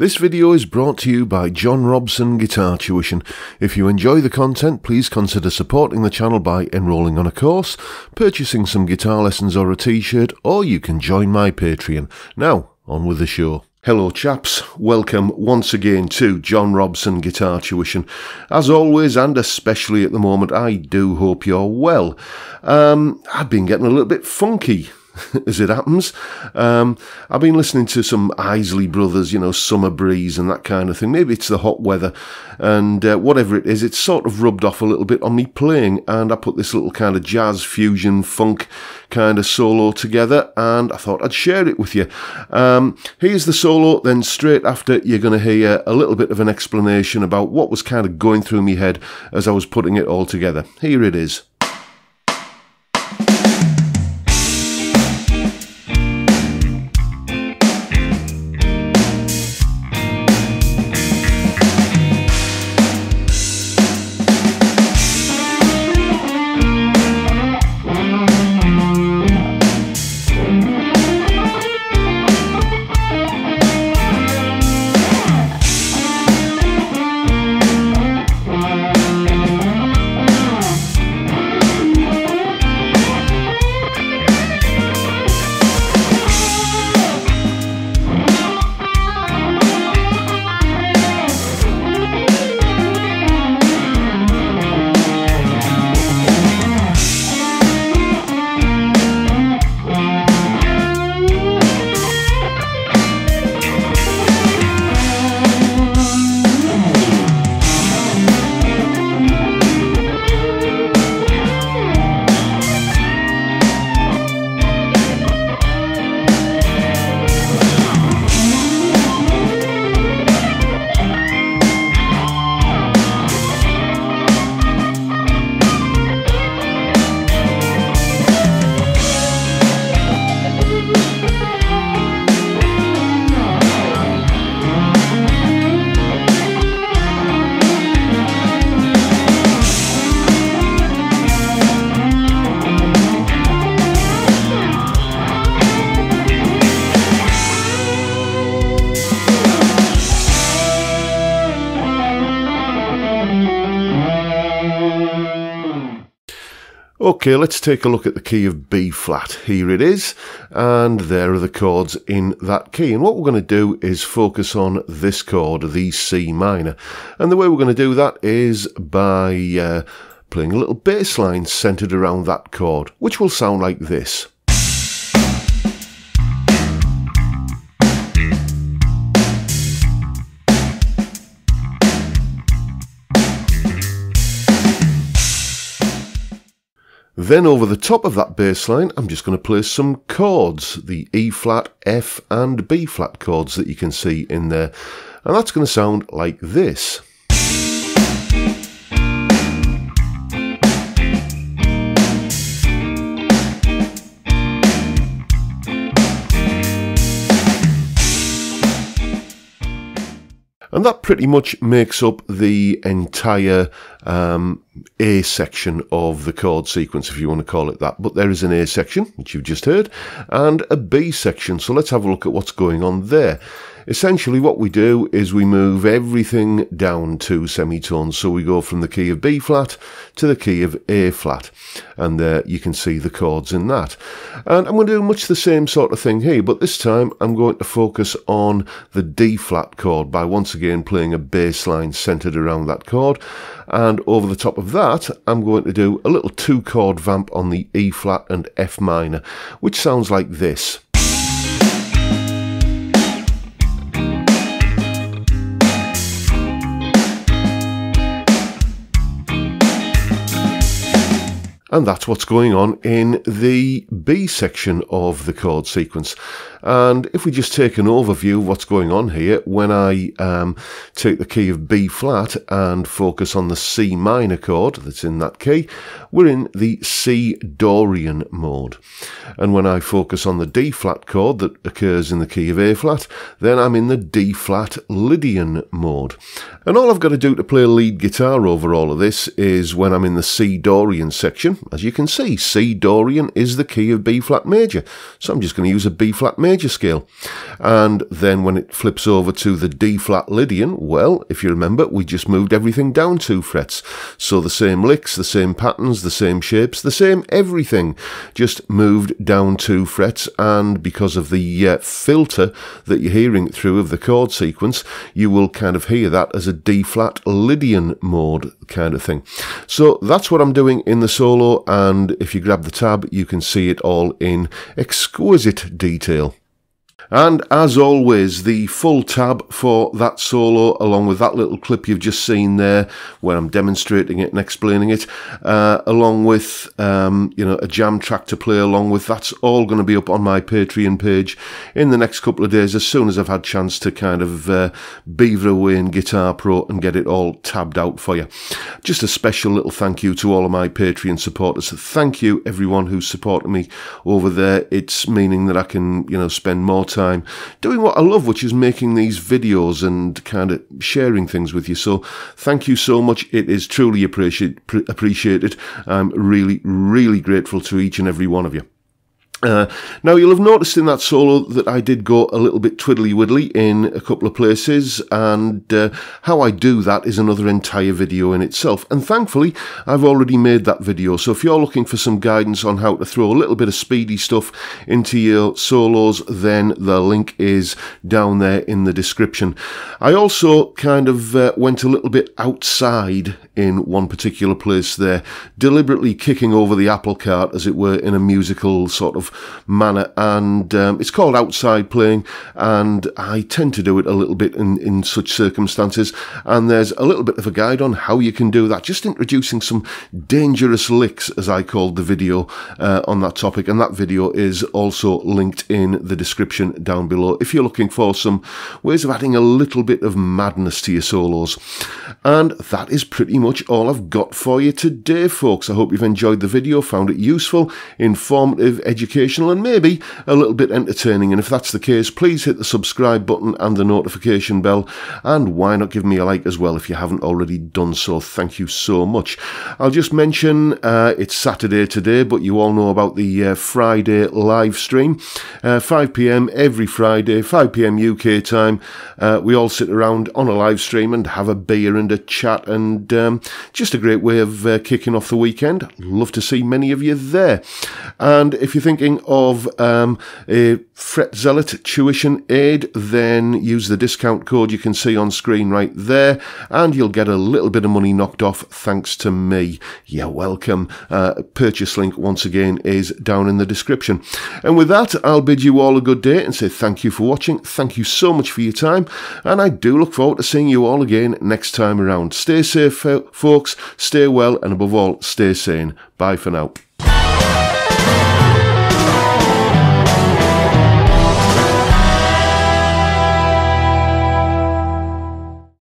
This video is brought to you by John Robson Guitar Tuition. If you enjoy the content, please consider supporting the channel by enrolling on a course, purchasing some guitar lessons or a t-shirt, or you can join my Patreon. Now, on with the show. Hello chaps, welcome once again to John Robson Guitar Tuition. As always, and especially at the moment, I do hope you're well. Um, I've been getting a little bit funky as it happens. Um, I've been listening to some Isley Brothers, you know, Summer Breeze and that kind of thing. Maybe it's the hot weather and uh, whatever it is, it's sort of rubbed off a little bit on me playing. And I put this little kind of jazz fusion funk kind of solo together and I thought I'd share it with you. Um, here's the solo, then straight after you're going to hear a little bit of an explanation about what was kind of going through my head as I was putting it all together. Here it is. Okay, let's take a look at the key of B flat. Here it is, and there are the chords in that key. And what we're going to do is focus on this chord, the C minor. And the way we're going to do that is by uh, playing a little bass line centered around that chord, which will sound like this. Then over the top of that bass line, I'm just going to play some chords, the E flat, F and B flat chords that you can see in there. And that's going to sound like this. And that pretty much makes up the entire um, A section of the chord sequence, if you want to call it that. But there is an A section, which you've just heard, and a B section. So let's have a look at what's going on there. Essentially, what we do is we move everything down two semitones. So we go from the key of B flat to the key of A flat. And there you can see the chords in that. And I'm going to do much the same sort of thing here, but this time I'm going to focus on the D flat chord by once again playing a bass line centered around that chord. And over the top of that, I'm going to do a little two chord vamp on the E flat and F minor, which sounds like this. And that's what's going on in the B section of the chord sequence. And if we just take an overview of what's going on here, when I um, take the key of B flat and focus on the C minor chord that's in that key, we're in the C Dorian mode. And when I focus on the D flat chord that occurs in the key of A flat, then I'm in the D flat Lydian mode. And all I've got to do to play lead guitar over all of this is when I'm in the C Dorian section, as you can see, C Dorian is the key of B flat major. So I'm just going to use a B flat major major scale. And then when it flips over to the D flat Lydian, well, if you remember, we just moved everything down two frets. So the same licks, the same patterns, the same shapes, the same everything, just moved down two frets. And because of the uh, filter that you're hearing through of the chord sequence, you will kind of hear that as a D flat Lydian mode kind of thing. So that's what I'm doing in the solo. And if you grab the tab, you can see it all in exquisite detail. And as always, the full tab for that solo, along with that little clip you've just seen there, where I'm demonstrating it and explaining it, uh, along with um, you know a jam track to play along with. That's all going to be up on my Patreon page in the next couple of days, as soon as I've had chance to kind of uh, beaver away in Guitar Pro and get it all tabbed out for you. Just a special little thank you to all of my Patreon supporters. Thank you everyone who's supported me over there. It's meaning that I can you know spend more time time doing what I love, which is making these videos and kind of sharing things with you. So thank you so much. It is truly appreciate, appreciated. I'm really, really grateful to each and every one of you. Uh, now you'll have noticed in that solo that I did go a little bit twiddly widdly in a couple of places and uh, how I do that is another entire video in itself and thankfully I've already made that video so if you're looking for some guidance on how to throw a little bit of speedy stuff into your solos then the link is down there in the description. I also kind of uh, went a little bit outside in one particular place there deliberately kicking over the apple cart as it were in a musical sort of manner, and um, it's called outside playing. And I tend to do it a little bit in, in such circumstances. And there's a little bit of a guide on how you can do that, just introducing some dangerous licks, as I called the video uh, on that topic. And that video is also linked in the description down below if you're looking for some ways of adding a little bit of madness to your solos. And that is pretty much all I've got for you today, folks. I hope you've enjoyed the video, found it useful, informative, educational educational and maybe a little bit entertaining. And if that's the case, please hit the subscribe button and the notification bell. And why not give me a like as well if you haven't already done so? Thank you so much. I'll just mention uh, it's Saturday today, but you all know about the uh, Friday live stream. Uh, 5 pm every Friday, 5 pm UK time. Uh, we all sit around on a live stream and have a beer and a chat, and um, just a great way of uh, kicking off the weekend. Love to see many of you there. And if you're thinking, of um, a Fret Zealot tuition aid, then use the discount code you can see on screen right there, and you'll get a little bit of money knocked off thanks to me. You're welcome. Uh, purchase link, once again, is down in the description. And with that, I'll bid you all a good day and say thank you for watching. Thank you so much for your time, and I do look forward to seeing you all again next time around. Stay safe, folks, stay well, and above all, stay sane. Bye for now.